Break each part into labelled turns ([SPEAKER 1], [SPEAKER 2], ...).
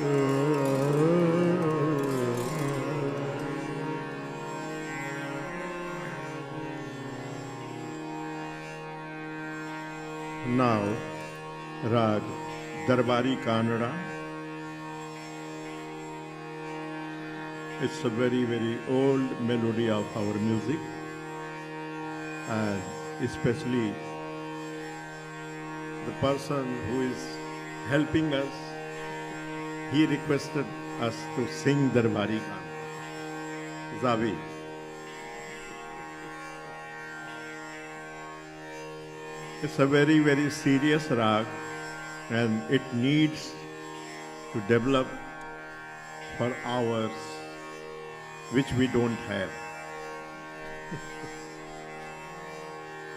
[SPEAKER 1] Now, Rag Darbari Kanada. It's a very, very old melody of our music, and especially the person who is helping us, he requested us to sing Darbari Kanada. Zavi. It's a very, very serious rag and it needs to develop for hours which we don't have.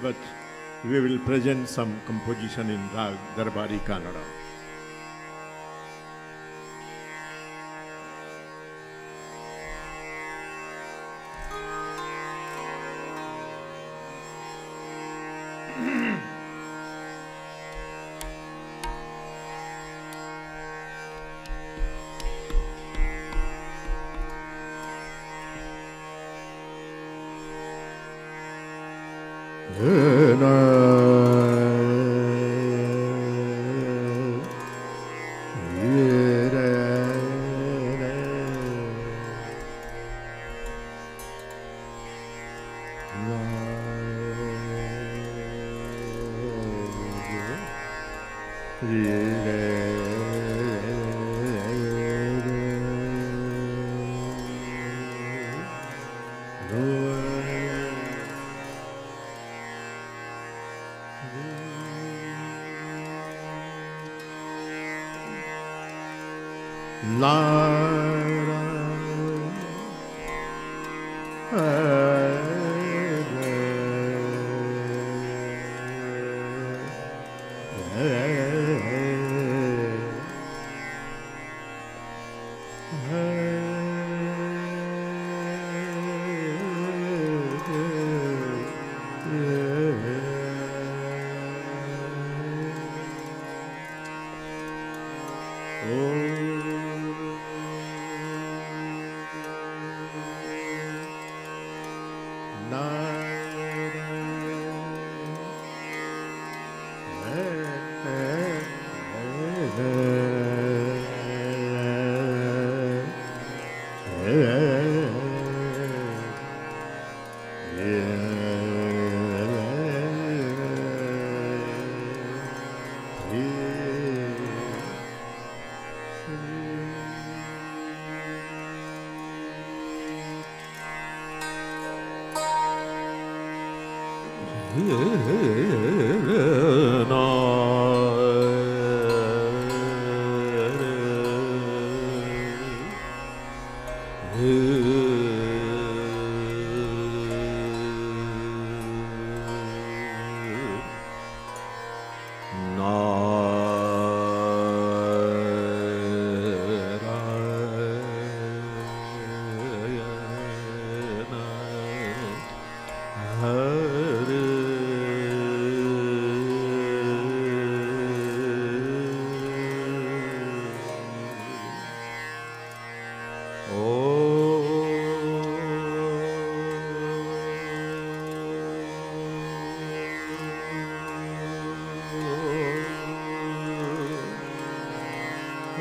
[SPEAKER 1] but we will present some composition in rag Darbari Kannada.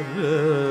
[SPEAKER 2] Tanrı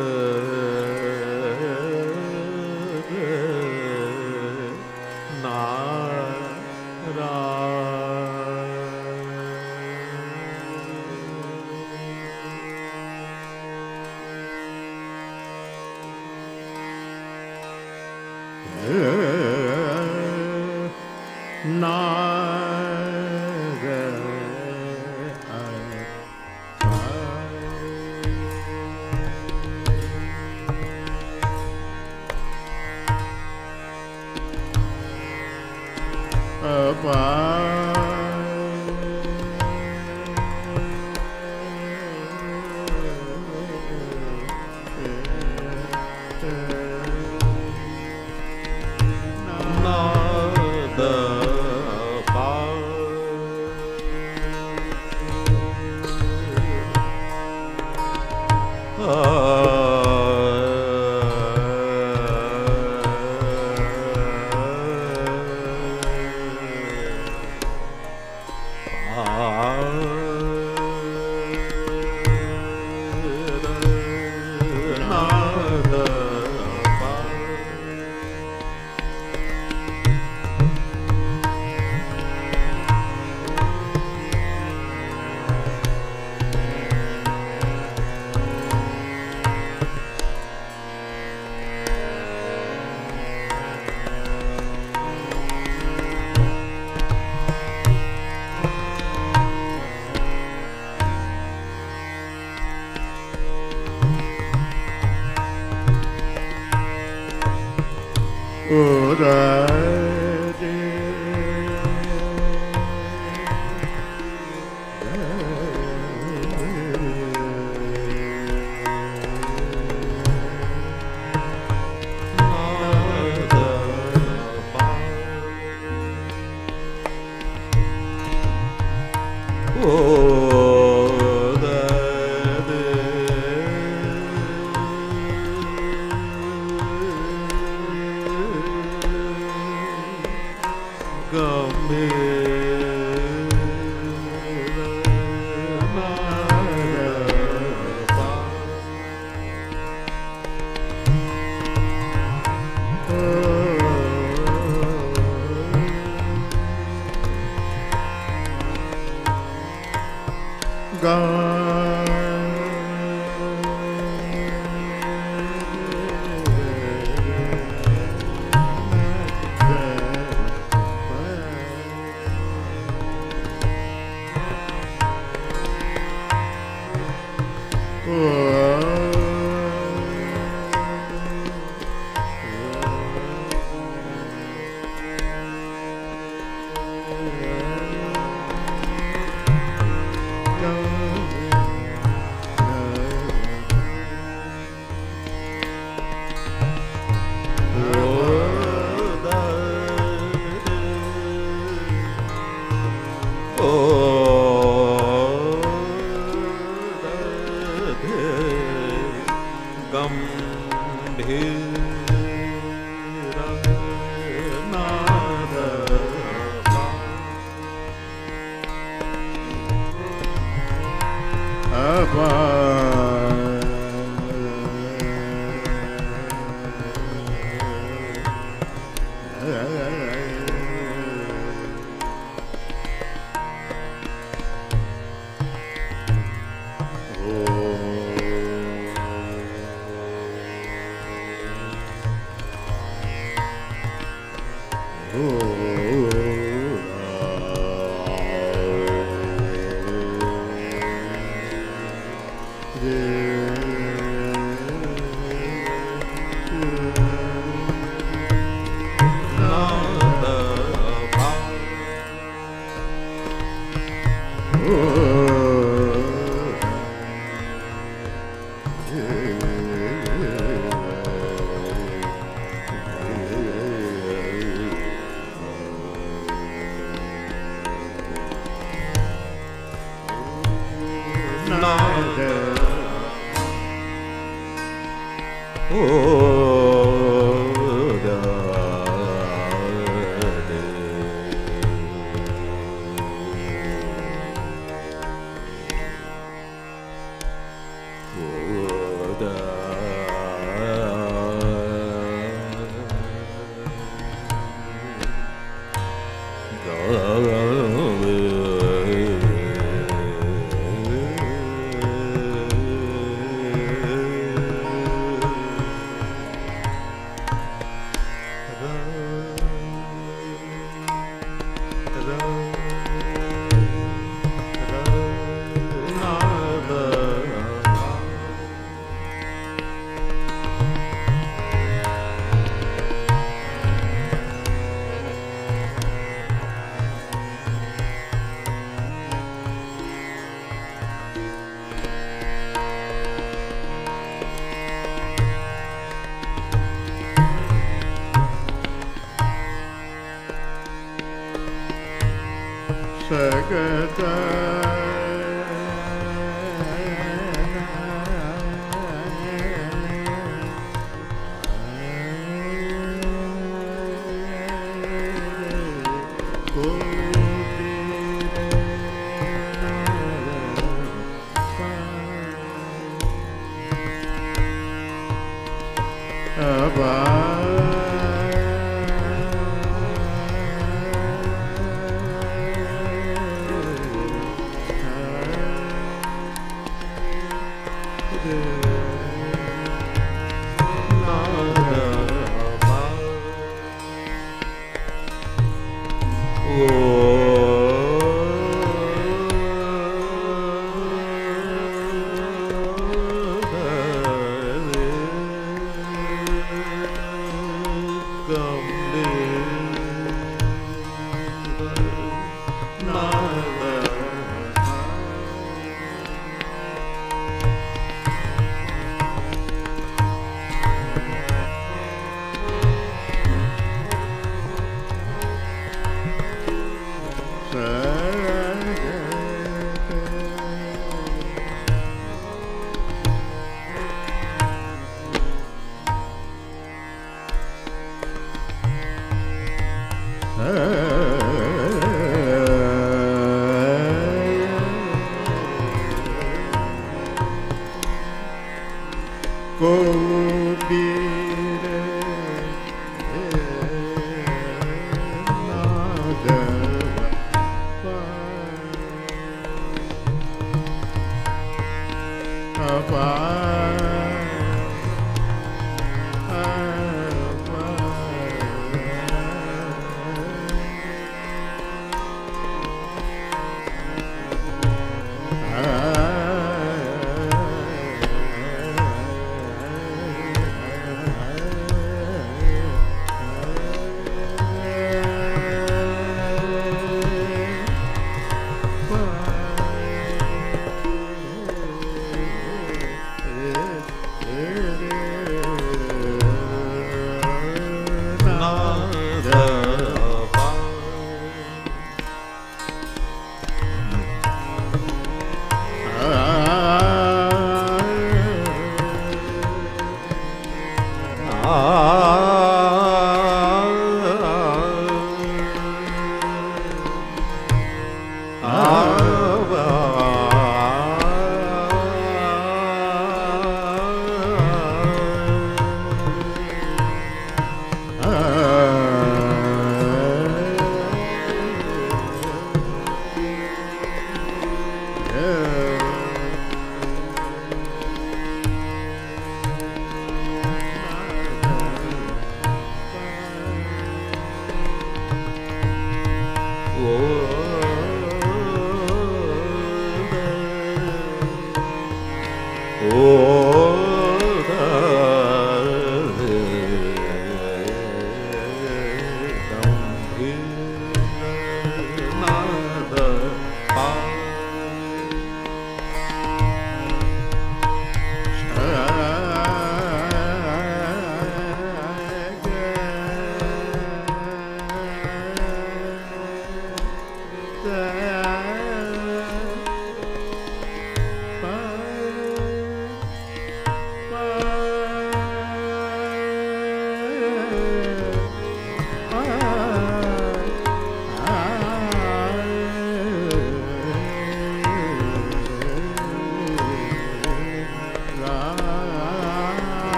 [SPEAKER 2] pa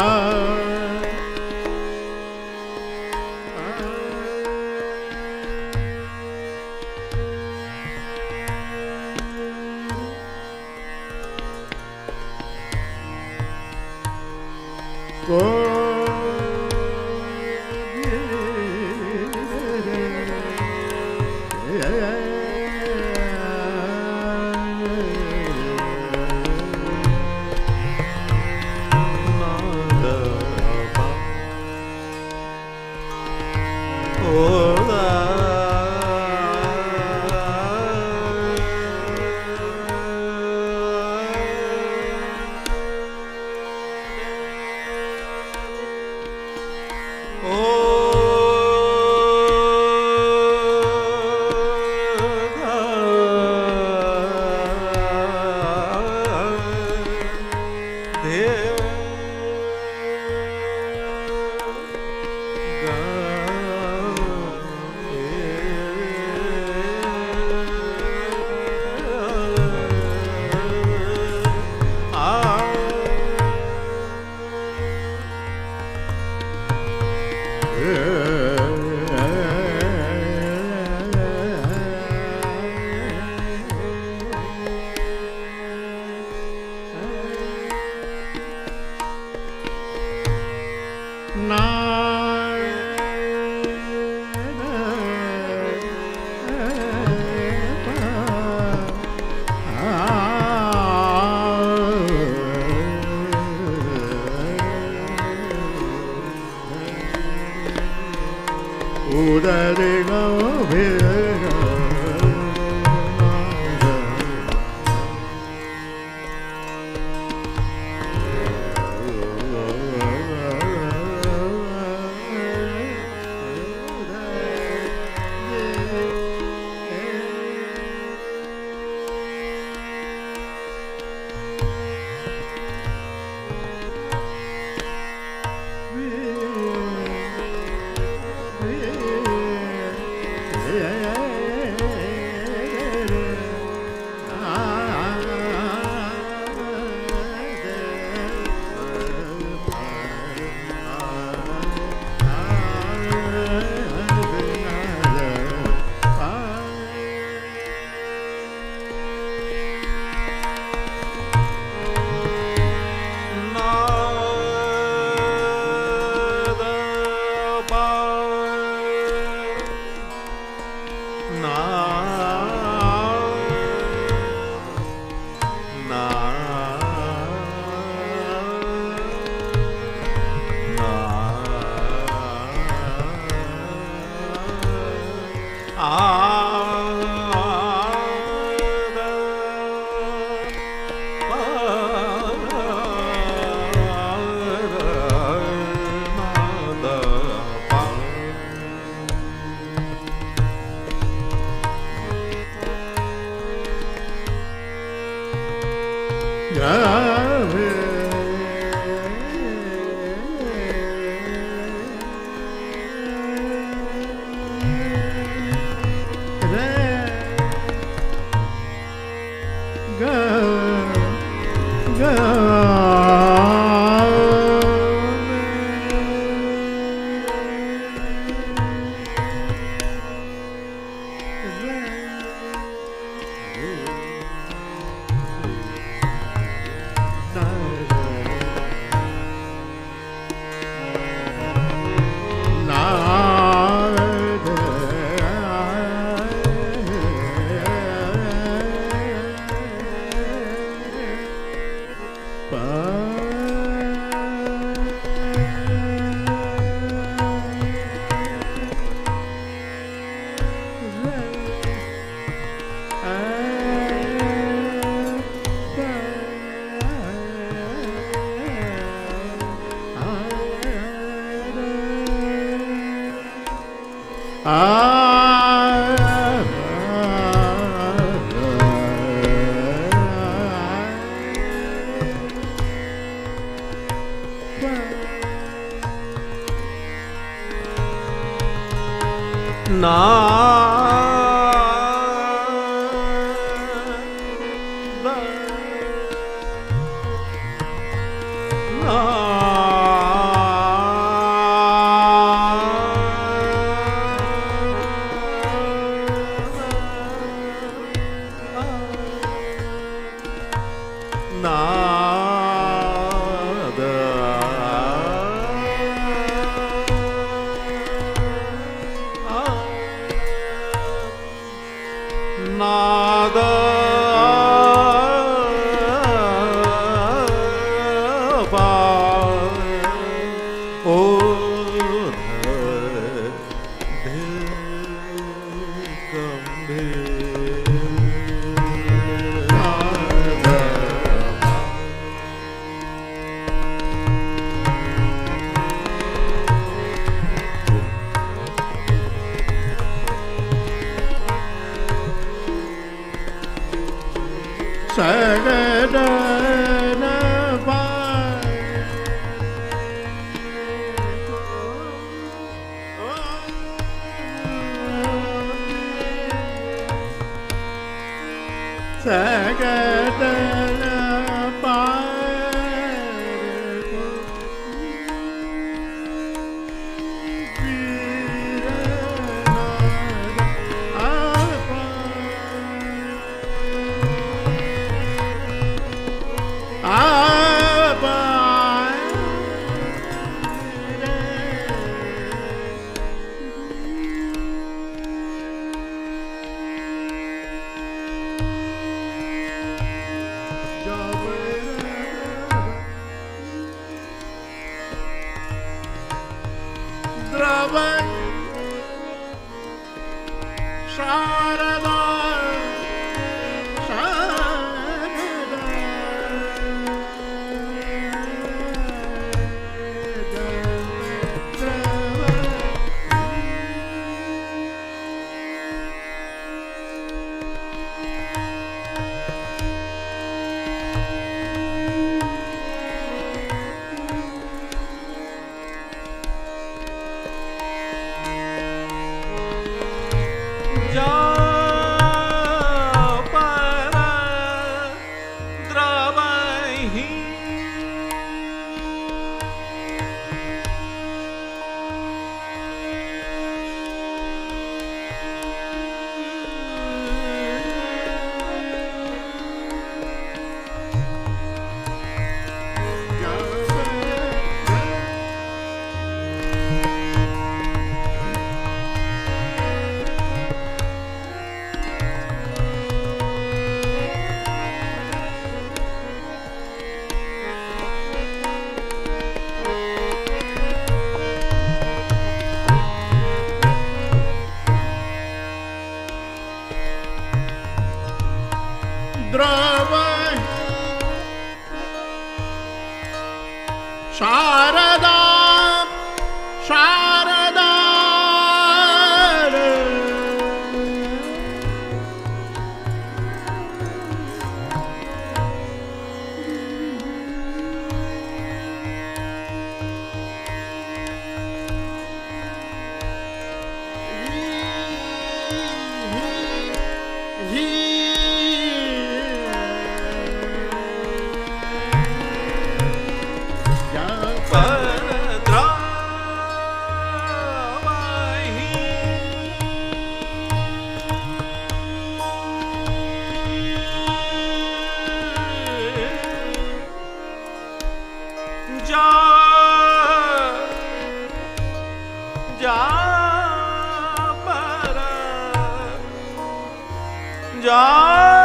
[SPEAKER 2] Ah. ਜਾ ਪਰ ਜਾ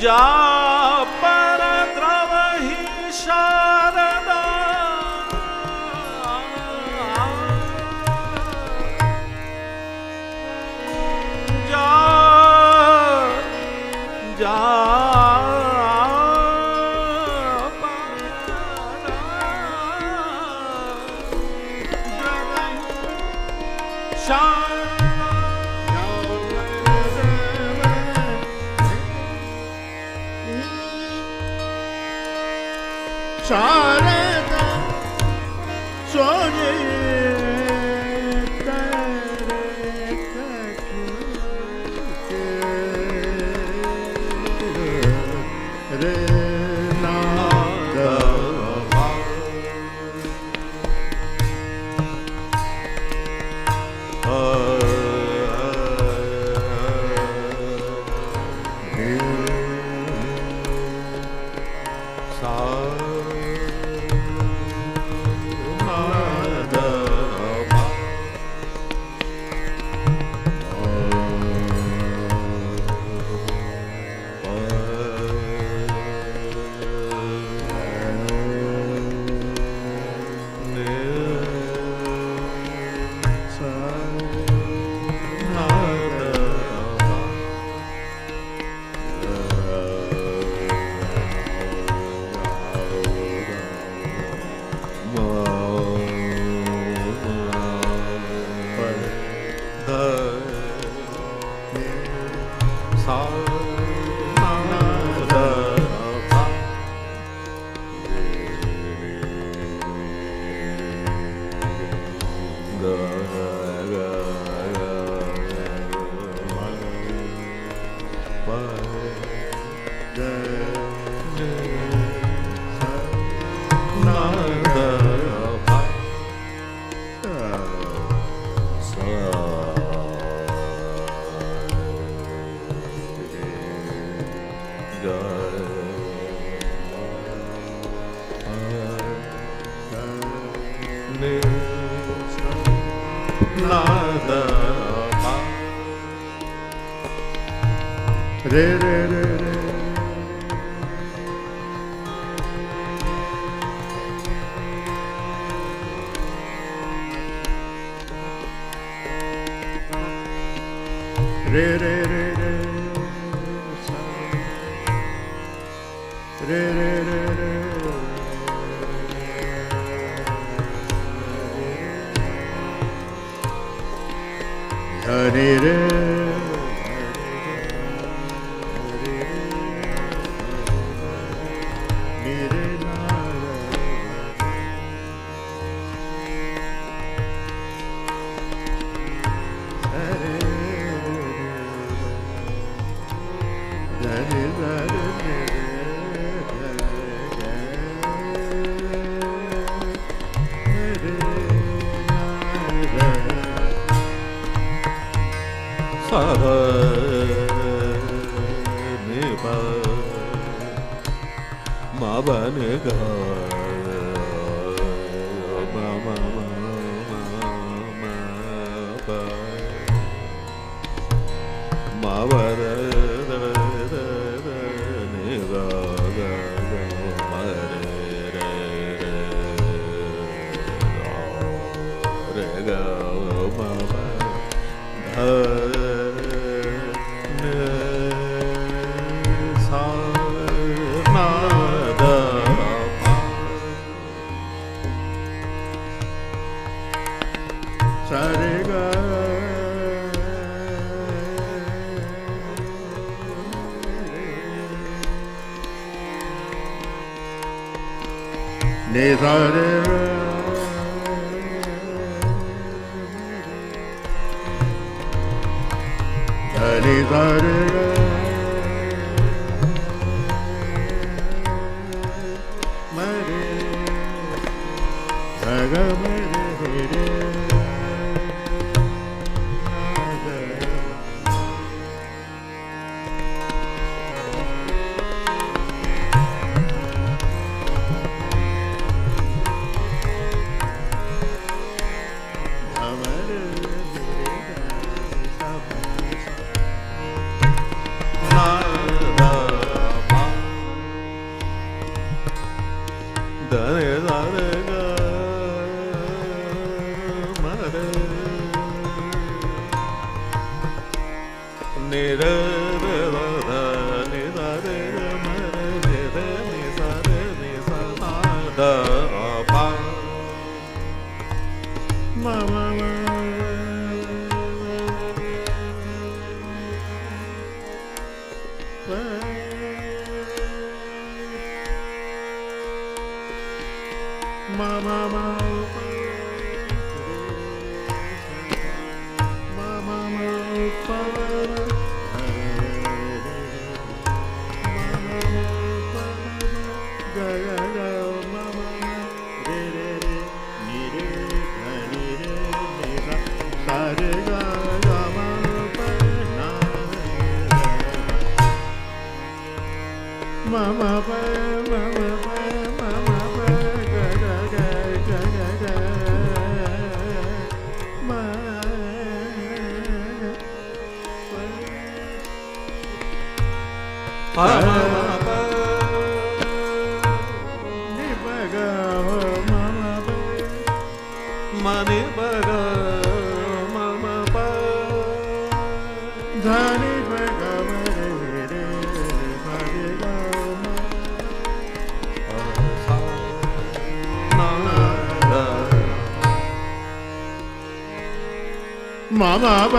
[SPEAKER 2] சென்றார் day. mere
[SPEAKER 1] Mama, Bye.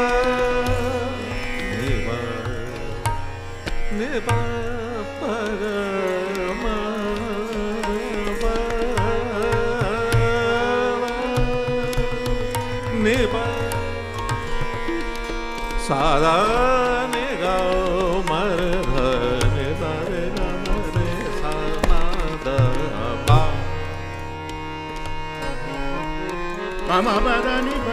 [SPEAKER 1] Ma
[SPEAKER 2] pa sa
[SPEAKER 1] ni
[SPEAKER 2] pa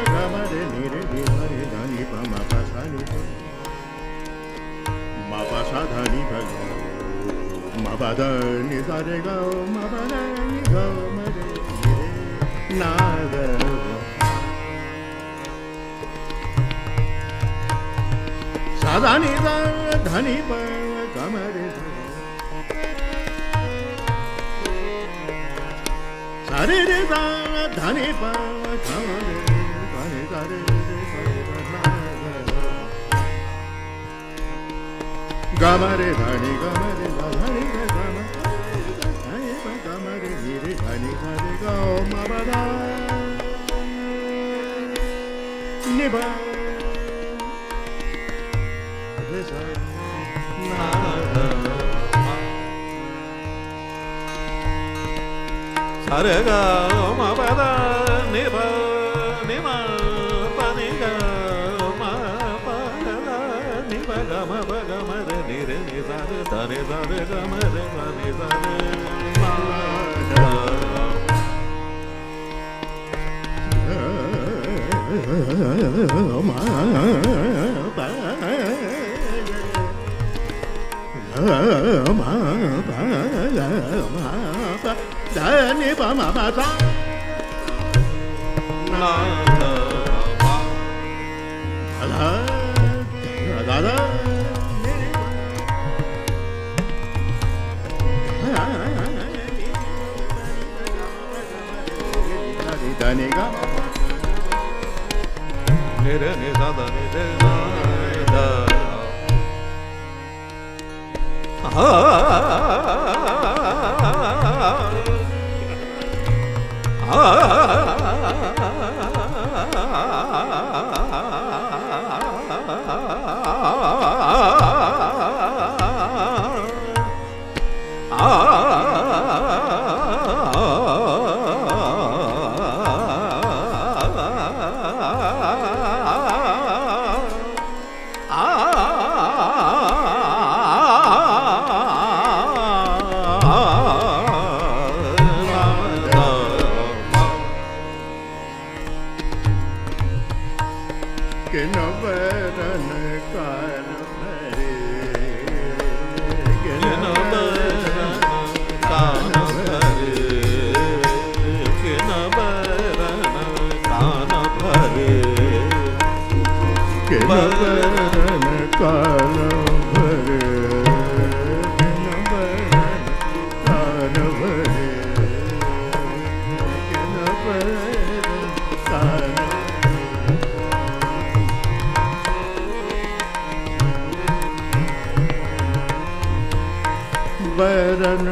[SPEAKER 2] ma ni
[SPEAKER 1] ba ga ma ba da ni sa re ga ma ba da sa re ga ma ba da ni ba,
[SPEAKER 2] ni ma pa ni ga ma pa ga da ni ba ga ma ba ga ma re ni re ni sa re da re sa re ga ma re sa ni sa re ma
[SPEAKER 1] ba ma ba da
[SPEAKER 2] na da pa
[SPEAKER 1] da da da da ni ga
[SPEAKER 2] ni re ni sa da ni re na da Ah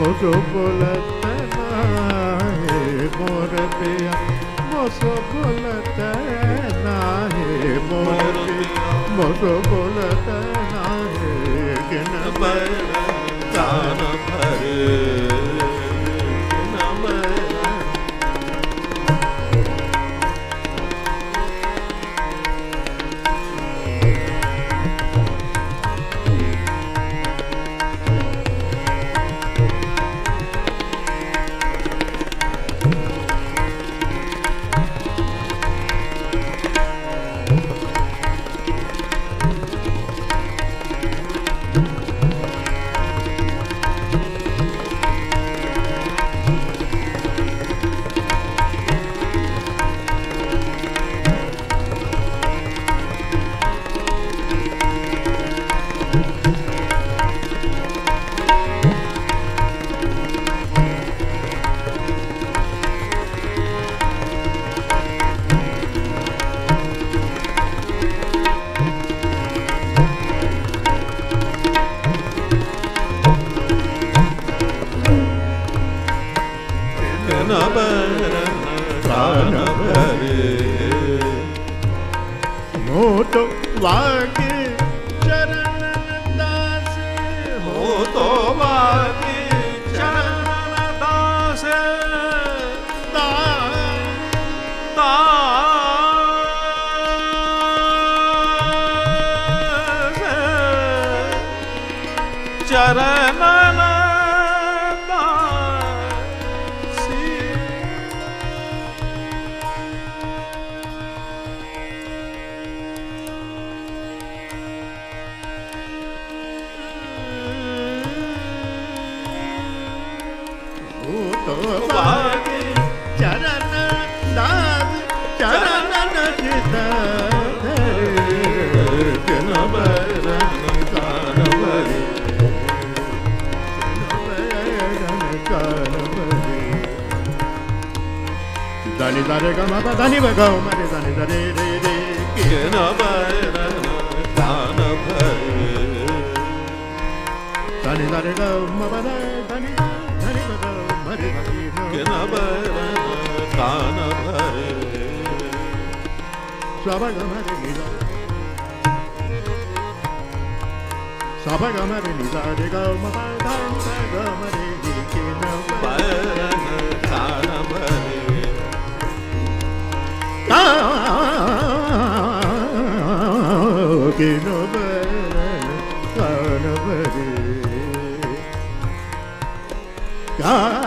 [SPEAKER 1] मुसो बोलना हे मोर पिया मुसो बोलना हे मोर पिया मुसो बोलना हे किन
[SPEAKER 2] बरन कान भरे
[SPEAKER 1] Prana Hari Moto Lagi दानी दारे गा मा दानी बगाओ मरे दानी दारे रे रे
[SPEAKER 2] किन बरन कान भरे
[SPEAKER 1] दानी दारे गा मा बदा दानी दानी बगाओ मरे दानी
[SPEAKER 2] किन बरन कान भरे
[SPEAKER 1] Saba ga ma re ni da. Saba ga ma re ni da re ga ma ba da ni da ga ma re ni ki na ba. God.